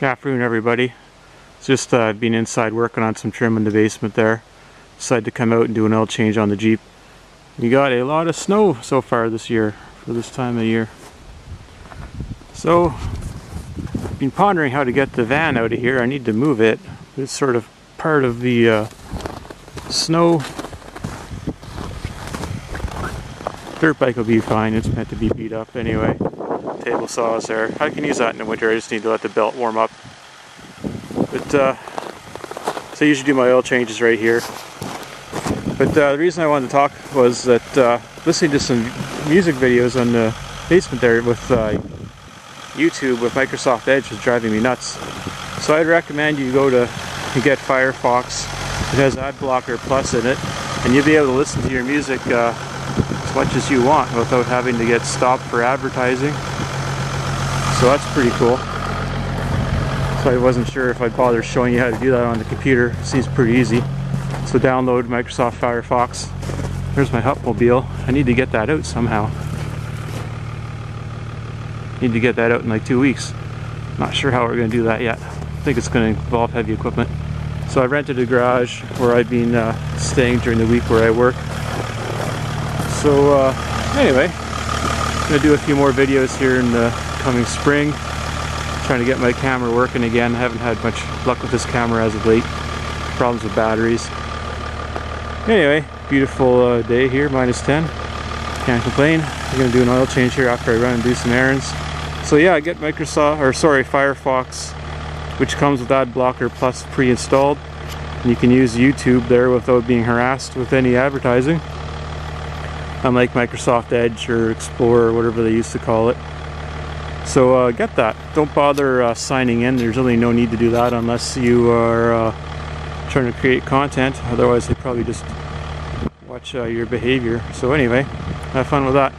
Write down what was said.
Good afternoon everybody. Just uh, been inside working on some trim in the basement there. Decided to come out and do an oil change on the Jeep. We got a lot of snow so far this year for this time of year. So, been pondering how to get the van out of here. I need to move it. It's sort of part of the uh, snow. Dirt bike will be fine. It's meant to be beat up anyway table saws there. I can use that in the winter, I just need to let the belt warm up. But, uh, so I usually do my oil changes right here. But uh, the reason I wanted to talk was that uh, listening to some music videos on the basement there with uh, YouTube with Microsoft Edge was driving me nuts. So I'd recommend you go to you get Firefox. It has Adblocker Plus in it, and you'll be able to listen to your music uh, as much as you want without having to get stopped for advertising. So that's pretty cool. So I wasn't sure if I'd bother showing you how to do that on the computer. It seems pretty easy. So download Microsoft Firefox. There's my Hupmobile. I need to get that out somehow. Need to get that out in like two weeks. Not sure how we're going to do that yet. I think it's going to involve heavy equipment. So I rented a garage where I've been uh, staying during the week where I work. So uh, anyway, I'm going to do a few more videos here in the coming spring. Trying to get my camera working again. I haven't had much luck with this camera as of late. Problems with batteries. Anyway, beautiful uh, day here, minus 10. Can't complain. I'm gonna do an oil change here after I run and do some errands. So yeah, I get Microsoft, or sorry, Firefox, which comes with ad blocker plus pre-installed. And you can use YouTube there without being harassed with any advertising. Unlike Microsoft Edge or Explorer, or whatever they used to call it. So uh, get that. Don't bother uh, signing in. There's really no need to do that unless you are uh, trying to create content. Otherwise, they probably just watch uh, your behavior. So anyway, have fun with that.